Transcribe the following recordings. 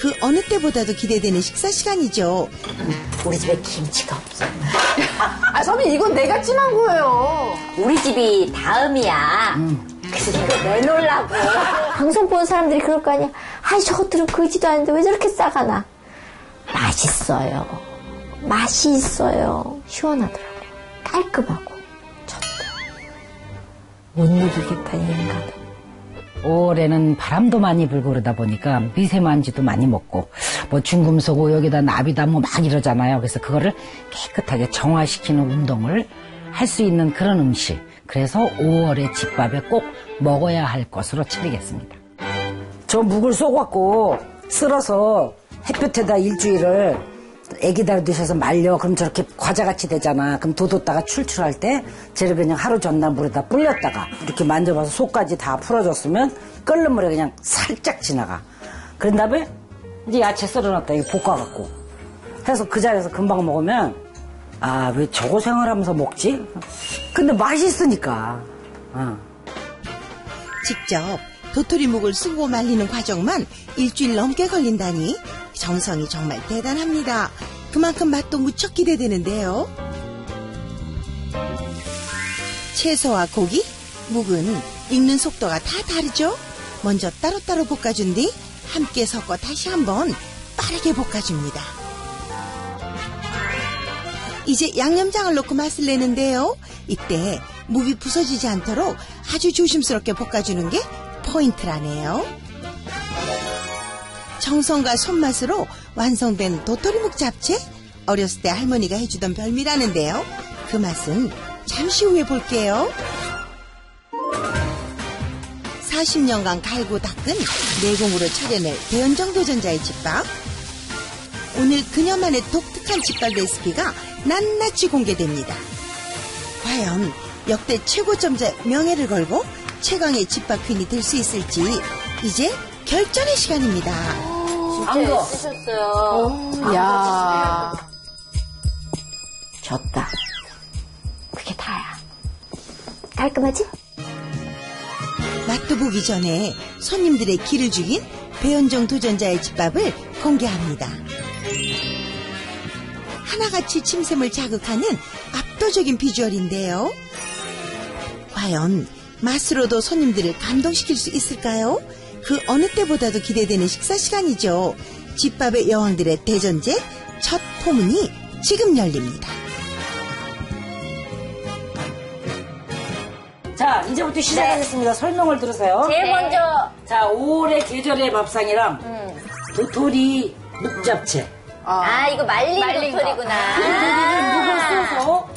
그 어느 때보다도 기대되는 식사 시간이죠. 우리 집에 김치가 없어. 아, 아 선배 이건 내가 찜한 거예요. 우리 집이 다음이야. 음. 그래서 이거 내놓으려고. 방송 보는 사람들이 그럴 거 아니야. 아, 저것들은 그지도 않는데 왜 저렇게 싸가 나? 맛있어요. 맛이 있어요. 시원하더라고요. 깔끔하고. 좋다. 못 이길 판인가 봐. 5월에는 바람도 많이 불고 그러다 보니까 미세먼지도 많이 먹고 뭐 중금속 오역이다 나비다 뭐 뭐막 이러잖아요. 그래서 그거를 깨끗하게 정화시키는 운동을 할 수 있는 그런 음식. 그래서 5월에 집밥에 꼭 먹어야 할 것으로 차리겠습니다. 저 묵을 쏘갖고 쓸어서 햇볕에다 일주일을 애기다 드셔서 말려. 그럼 저렇게 과자같이 되잖아. 그럼 돋뒀다가 출출할 때 쟤를 그냥 하루 전날 물에다 불렸다가 이렇게 만져봐서 속까지 다 풀어줬으면 끓는 물에 그냥 살짝 지나가. 그런 다음에 이제 야채 썰어놨다. 이거 볶아갖고. 해서 그 자리에서 금방 먹으면 아 왜 저거 생활하면서 먹지? 근데 맛있으니까. 어. 직접 도토리묵을 쓰고 말리는 과정만 일주일 넘게 걸린다니 정성이 정말 대단합니다. 그만큼 맛도 무척 기대되는데요. 채소와 고기, 묵은 익는 속도가 다 다르죠? 먼저 따로따로 볶아준 뒤 함께 섞어 다시 한번 빠르게 볶아줍니다. 이제 양념장을 넣고 맛을 내는데요. 이때 묵이 부서지지 않도록 아주 조심스럽게 볶아주는 게 포인트라네요. 정성과 손맛으로 완성된 도토리묵 잡채? 어렸을 때 할머니가 해주던 별미라는데요. 그 맛은 잠시 후에 볼게요. 40년간 갈고 닦은 내공으로 차려낼 배현정 도전자의 집밥. 오늘 그녀만의 독특한 집밥 레시피가 낱낱이 공개됩니다. 과연 역대 최고점자 명예를 걸고 최강의 집밥 퀸이 될 수 있을지 이제 결전의 시간입니다. 안 거. 쓰셨어요. 야 졌다. 그게 다야. 깔끔하지? 맛도 보기 전에 손님들의 기를 죽인 배현정 도전자의 집밥을 공개합니다. 하나같이 침샘을 자극하는 압도적인 비주얼인데요. 과연 맛으로도 손님들을 감동시킬 수 있을까요? 그 어느 때보다도 기대되는 식사 시간이죠. 집밥의 여왕들의 대전제 첫 포문이 지금 열립니다. 자 이제부터 시작하겠습니다. 설명을 들으세요. 제일 먼저 자 5월의 계절의 밥상이랑 도토리 묵잡채 아, 이거 말린, 말린 거. 도토리구나. 도토리를 묵을 써서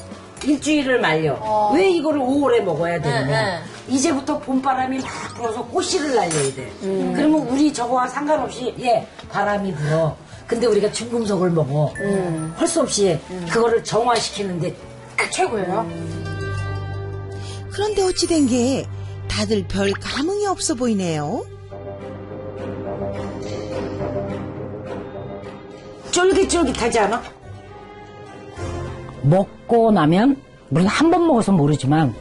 일주일을 말려. 왜 이거를 5월에 먹어야 되느냐? 응, 이제부터 봄바람이 막 불어서 꽃씨를 날려야 돼. 그러면 우리 저거와 상관없이 예 바람이 불어. 근데 우리가 중금속을 먹어. 할수 없이 그거를 정화시키는데 최고예요. 그런데 어찌 된 게 다들 별 감흥이 없어 보이네요. 쫄깃쫄깃하지 않아? 먹고 나면 물론 한 번 먹어서 모르지만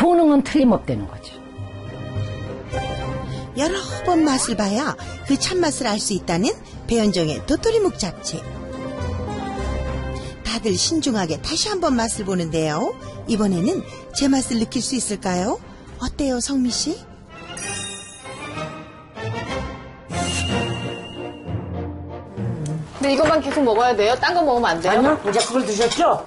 효능은 틀림없다는 거지. 여러 번 맛을 봐야 그 참맛을 알 수 있다는 배현정의 도토리묵 잡채. 다들 신중하게 다시 한 번 맛을 보는데요. 이번에는 제 맛을 느낄 수 있을까요? 어때요, 성미 씨? 근데 이것만 계속 먹어야 돼요? 딴 거 먹으면 안 돼요? 아니요? 이제 그걸 드셨죠?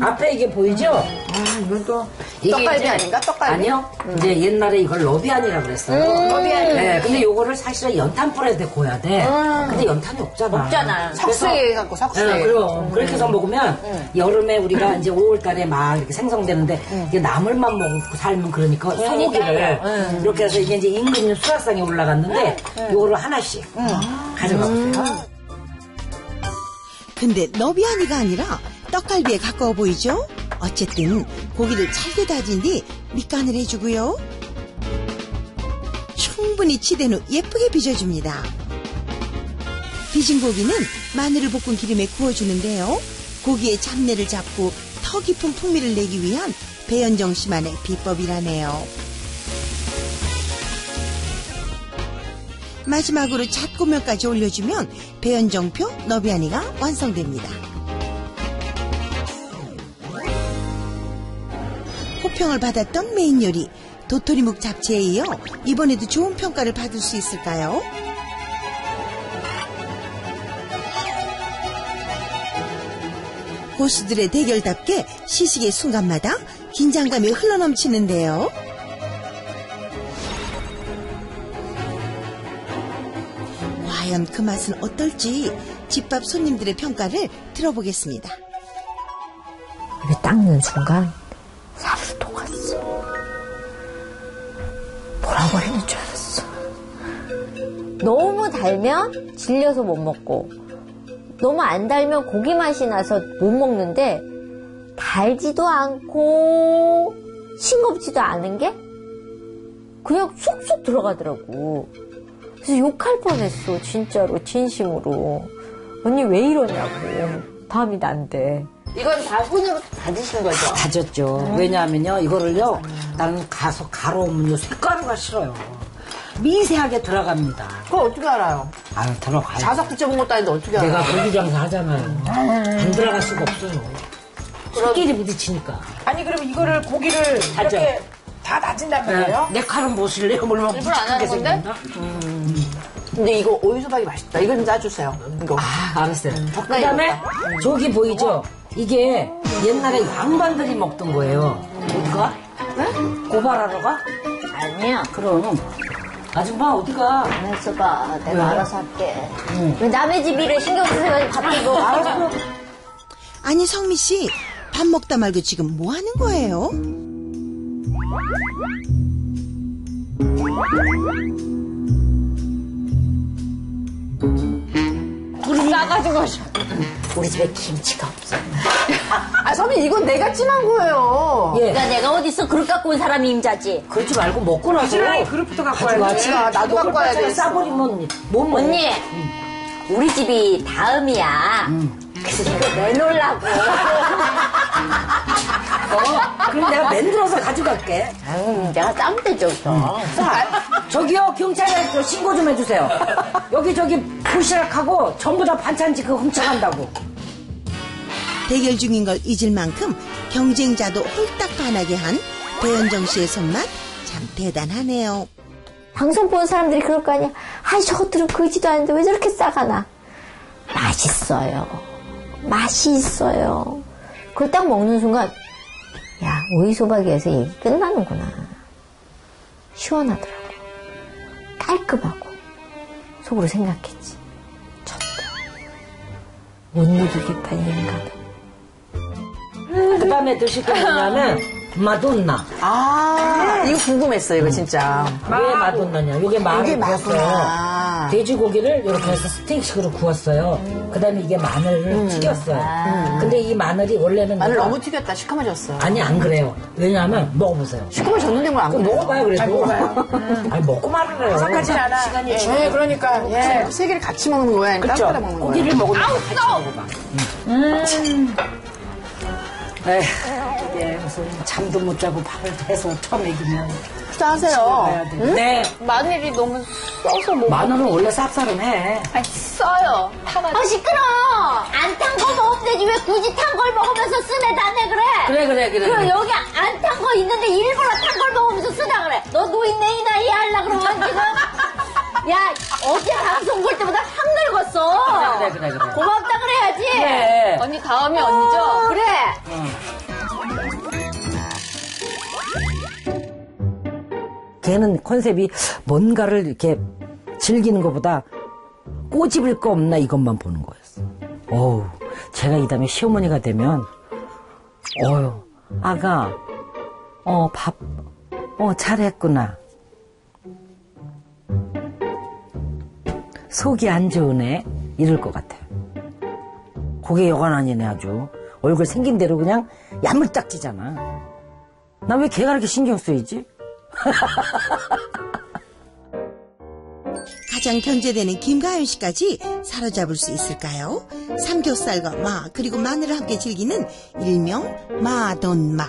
앞에 이게 보이죠? 아, 이건 또 떡갈비 이제- 아닌가? 떡갈비? 아니요. 이제 옛날에 이걸 러비안이라고 그랬어요. 러비안. 네, 근데 요거를 사실은 연탄불에 데워야 돼. 근데 연탄이 없잖아. 없잖아. 석쇠 갖고 석쇠. 네, 그럼 그렇게 해서 먹으면 여름에 우리가 이제 5월달에 막 이렇게 생성되는데 이게 나물만 먹고 살면 그러니까 소고기를 이렇게 해서 이게 이제 임금 수라상에 올라갔는데 요거를 하나씩 가져가 보세요. 근데 너비아니가 아니라 떡갈비에 가까워 보이죠? 어쨌든 고기를 잘게 다진 뒤 밑간을 해주고요. 충분히 치댄 후 예쁘게 빚어줍니다. 빚은 고기는 마늘을 볶은 기름에 구워주는데요. 고기의 잡내를 잡고 더 깊은 풍미를 내기 위한 배현정 씨만의 비법이라네요. 마지막으로 잣고명까지 올려주면 배연정표 너비아니가 완성됩니다. 호평을 받았던 메인 요리 도토리묵 잡채에 이어 이번에도 좋은 평가를 받을 수 있을까요? 고수들의 대결답게 시식의 순간마다 긴장감이 흘러넘치는데요. 과연 그 맛은 어떨지 집밥 손님들의 평가를 들어보겠습니다. 넣은 순간 돌아버리는 줄 알았어. 너무 달면 질려서 못 먹고 너무 안 달면 고기 맛이 나서 못 먹는데 달지도 않고 싱겁지도 않은 게 그냥 쏙쏙 들어가더라고. 그래서 욕할 뻔했어, 진짜로, 진심으로. 언니 왜 이러냐고. 다음이 난데. 이건 다 손으로 다지신 거죠? 다졌죠. 왜냐하면요, 이거를요, 나는 가서 가로우면요, 색가루가 싫어요. 미세하게 들어갑니다. 그거 어떻게 알아요? 아유, 들어가요. 자석 붙여본 것도 아닌데 어떻게 내가 알아요? 고기 장사 하잖아요. 안 들어갈 수가 없어요. 손끼리 부딪히니까. 아니 그러면 이거를 고기를 다져. 이렇게 다 다진단 말이에요? 내 칼은 보실래요? 얼마나 일부러 안 하는 건데? 생겼나? 근데 이거 오이소박이 맛있다. 이거 좀 짜주세요. 이거. 아, 알았어요. 그 다음에 저기 보이죠? 이게 옛날에 양반들이 먹던 거예요. 어디가? 고발하러 가? 아니야. 그럼. 아줌마 어디가? 알았어 봐. 내가 왜? 알아서 할게. 왜 남의 집 일을 신경 쓰세요? 바쁘고. 알았어. 아니 성미 씨, 밥 먹다 말고 지금 뭐 하는 거예요? 우리 집에 김치가 없어. 아, 선배 이건 내가 찜한 거예요. 예. 그러니까 내가 어딨어 그릇 갖고 온 사람이 임자지. 그러지 말고 먹고 나서. 신랑이 그릇부터 갖고 와야지. 가져가지. 아, 나도 먹을 갖고 와야 바짝에. 싸버리면 못 먹어. 언니, 우리 집이 다음이야. 그래서 이거 내놓으려고. 어? 그럼 내가 만들어서 가져갈게. 음, 내가 싸면 되죠, 또. 자, 저기요, 경찰에 저 신고 좀 해주세요. 여기 저기 도시락하고 전부 다 반찬지 그거 훔쳐간다고. 대결 중인 걸 잊을 만큼 경쟁자도 홀딱 반하게 한 배현정 씨의 손맛 참 대단하네요. 방송 보는 사람들이 그럴 거 아니야. 아이, 저것들은 그지도 않은데 왜 저렇게 싸가나. 맛있어요. 맛이 있어요. 그걸 딱 먹는 순간, 야, 오이소박이에서 얘기 끝나는구나. 시원하더라고. 깔끔하고. 속으로 생각했지. 쳤다. 못 이기겠다, 이 인간은. 그 다음에 드실 거 뭐냐면, 마돈나. 아, 이거 궁금했어요, 이거 진짜. 왜 마돈나냐? 이게 구웠어 돼지고기를 이렇게 해서 스테이크식으로 구웠어요. 그 다음에 이게 마늘을 튀겼어요. 근데 이 마늘이 원래는 마늘 너무 튀겼다. 시커머졌어. 아니 안 그래요. 왜냐하면 먹어보세요. 시커머졌는데 뭘안 그럼 그래요? 먹어봐요 그래도. 아니 먹고 말을 해요. 착하진 않아. 시간이 예, 지나요. 그러니까 예. 세 개를 같이 먹는 거야? 그쵸? 따로 먹는 거야? 고기를 먹으면 같이 먹어봐. 음. 에휴, 이게 무슨 잠도 못 자고 밥을 해서 처먹이면 식사하세요. 돼. 네. 마늘이 너무 써서 못 마늘은 원래 쌉싸름해. 아니 써요. 타가지고 아, 시끄러워! 안탄 거 먹으면 되지. 왜 굳이 탄 걸 먹으면서 쓰네, 다네, 그래? 그래 그래 그래. 그럼 여기 안 탄 거 있는데 일부러 탄 걸 먹으면서 쓰다 그래. 너 노인네 이 나이에 하려 그러면 지금. 야, 어제 방송 볼 때보다 확 늙었어. 그래, 그래, 그래. 고맙다 그래야지. 그래. 언니 다음이 언니죠? 어, 그래. 걔는 컨셉이 뭔가를 이렇게 즐기는 것보다 꼬집을 거 없나 이것만 보는 거였어. 어우, 제가 이 다음에 시어머니가 되면, 어휴, 아가, 어, 밥, 어, 잘했구나. 속이 안 좋으네. 이럴 것 같아요. 그게 여간 아니네, 아주. 얼굴 생긴 대로 그냥 야물딱지잖아. 나 왜 걔가 이렇게 신경 쓰이지? 가장 견제되는 김가연 씨까지 사로잡을 수 있을까요? 삼겹살과 마 그리고 마늘을 함께 즐기는 일명 마돈마.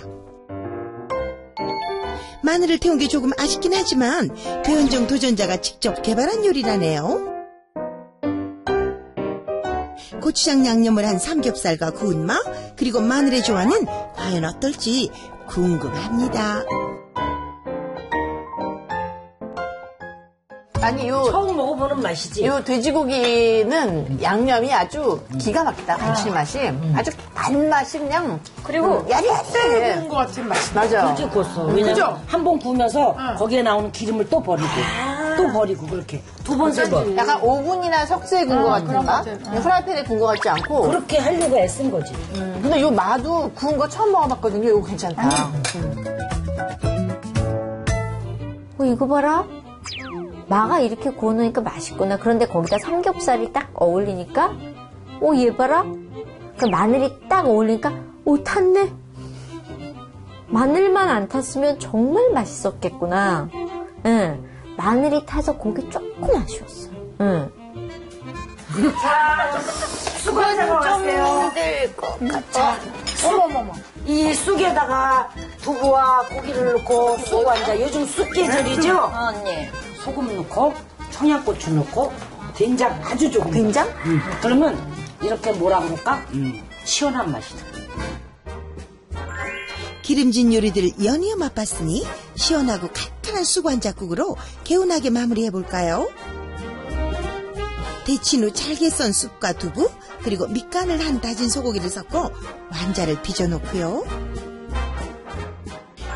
마늘을 태운 게 조금 아쉽긴 하지만 배현정 도전자가 직접 개발한 요리라네요. 고추장 양념을 한 삼겹살과 구운 마 그리고 마늘의 조화는 과연 어떨지 궁금합니다. 아니 요, 처음 먹어보는 맛이지. 요 돼지고기는 양념이 아주 기가 막히다 감칠맛이 아주 단맛이 그냥 그리고 야리야리해 그런 것 같은 맛이. 맞아 그렇게 구웠어. 왜냐면 한번 구우면서 거기에 나오는 기름을 또 버리고 또 버리고 그렇게 두 번 세 번. 약간 오븐이나 석쇠에 구운 것 같은 맛 후라이팬에 구운 것 같지 않고 그렇게 하려고 애쓴 거지. 음, 근데 요 마도 구운 거 처음 먹어봤거든요 이거 괜찮다 어, 이거 봐라. 마가 이렇게 구워놓으니까 맛있구나. 그런데 거기다 삼겹살이 딱 어울리니까, 오, 얘 봐라. 그 마늘이 딱 어울리니까, 오, 탔네. 마늘만 안 탔으면 정말 맛있었겠구나. 응. 마늘이 타서 고기 조금 아쉬웠어. 응. 이 쑥에다가 두부와 고기를 넣고 쑥 완자 요즘 쑥 계절이죠? 언니. 소금 넣고 청양고추 넣고 된장 아주 조금. 된장? 음, 그러면 이렇게 뭐라 그럴까? 음, 시원한 맛이다. 기름진 요리들 연이어 맛봤으니 시원하고 칼칼한 쑥완자국으로 개운하게 마무리해 볼까요? 데친 후 잘게 썬 쑥과 두부 그리고 밑간을 한 다진 소고기를 섞어 완자를 빚어 놓고요.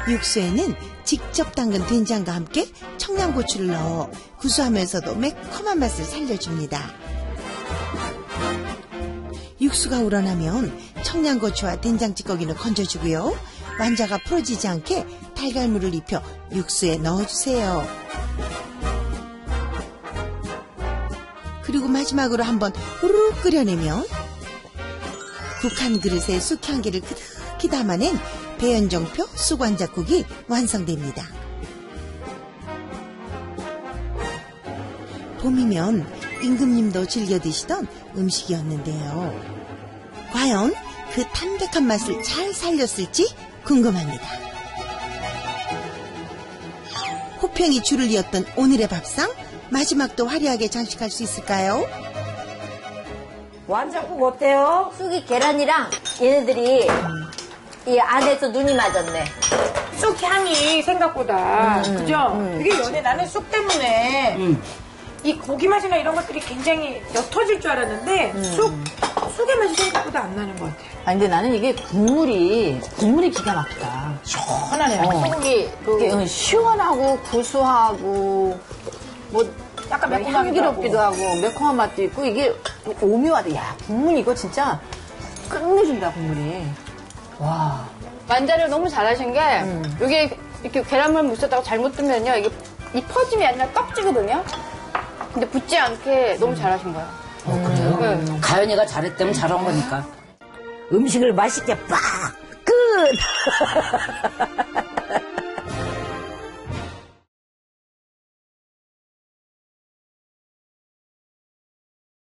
육수에는 직접 담근 된장과 함께 청양고추를 넣어 구수하면서도 매콤한 맛을 살려줍니다. 육수가 우러나면 청양고추와 된장 찌꺼기는 건져주고요. 완자가 풀어지지 않게 달걀물을 입혀 육수에 넣어주세요. 그리고 마지막으로 한번 후루룩 끓여내면 국 한 그릇에 쑥향기를 그득히 담아낸 배연정표 쑥완자국이 완성됩니다. 봄이면 임금님도 즐겨 드시던 음식이었는데요. 과연 그 담백한 맛을 잘 살렸을지 궁금합니다. 호평이 줄을 이었던 오늘의 밥상 마지막도 화려하게 장식할 수 있을까요? 완자국 어때요? 쑥이 계란이랑 얘네들이 이 안에서 눈이 맞았네. 쑥 향이 생각보다 그죠? 되게 연해. 나는 쑥 때문에 이 고기 맛이나 이런 것들이 굉장히 옅어질 줄 알았는데 쑥 쑥의 맛이 생각보다 안 나는 것 같아요. 아니 근데 나는 이게 국물이 국물이 기가 막히다 시원하네요. 소고기 이게 응, 시원하고 구수하고 뭐 약간 막 매콤하기도 향기롭기도 하고. 매콤한 맛도 있고 이게 오묘하다 야 국물 이거 진짜 끝내준다 국물이 와 완자를 너무 잘하신 게, 이게 이렇게 계란물 묻혔다가 잘못 뜨면요, 이게 이 퍼짐이 아니라 떡지거든요? 근데 붙지 않게 너무 잘하신 거예요. 어, 그래요? 네. 가연이가 잘했다면 잘한 거니까. 음식을 맛있게 빡! 끝!